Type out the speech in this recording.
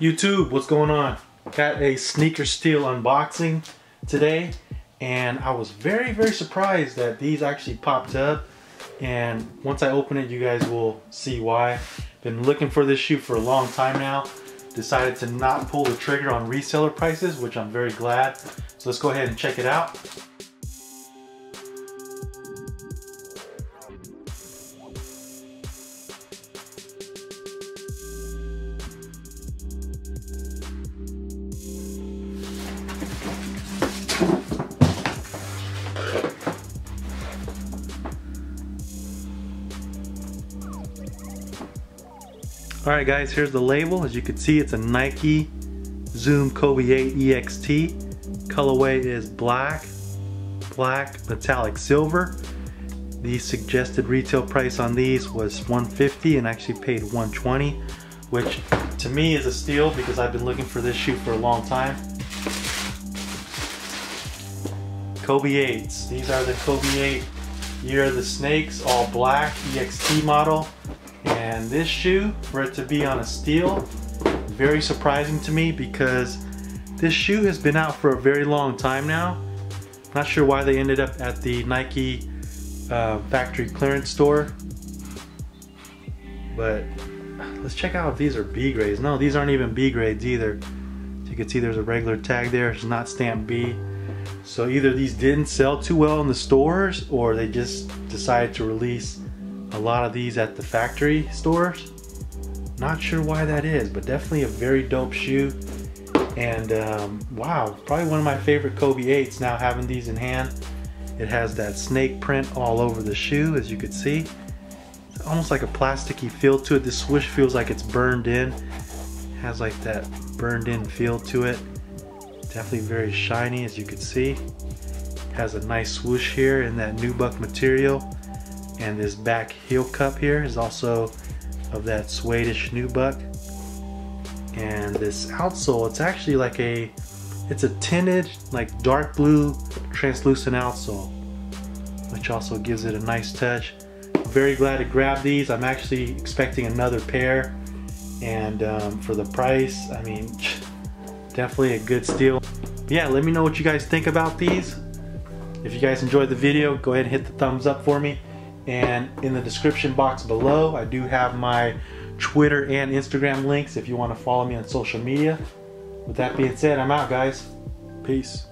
YouTube, what's going on? Got a sneaker steal unboxing today and I was very very surprised that these actually popped up and once I open it you guys will see why. Been looking for this shoe for a long time now. Decided to not pull the trigger on reseller prices which I'm very glad. So let's go ahead and check it out. Alright guys, here's the label. As you can see, it's a Nike Zoom Kobe 8 EXT. Colorway is black, black, metallic silver. The suggested retail price on these was 150 and actually paid 120, which to me is a steal because I've been looking for this shoe for a long time. Kobe 8s. These are the Kobe 8 Year of the Snakes, all black, EXT model. And this shoe, for it to be on a steal, very surprising to me because this shoe has been out for a very long time now. Not sure why they ended up at the Nike uh, factory clearance store. But let's check out if these are B grades. No, these aren't even B grades either. You can see there's a regular tag there. It's not stamped B. So either these didn't sell too well in the stores or they just decided to release a lot of these at the factory stores. Not sure why that is, but definitely a very dope shoe. And um, wow, probably one of my favorite Kobe 8s now having these in hand. It has that snake print all over the shoe, as you can see. It's almost like a plasticky feel to it. The swoosh feels like it's burned in. It has like that burned in feel to it. Definitely very shiny, as you can see. It has a nice swoosh here in that nubuck material. And this back heel cup here is also of that suede-ish nubuck. And this outsole, it's actually like a, it's a tinted, like dark blue translucent outsole, which also gives it a nice touch. Very glad to grab these. I'm actually expecting another pair. And um, for the price, I mean, definitely a good steal. But yeah, let me know what you guys think about these. If you guys enjoyed the video, go ahead and hit the thumbs up for me. And in the description box below, I do have my Twitter and Instagram links if you want to follow me on social media. With that being said, I'm out, guys. Peace.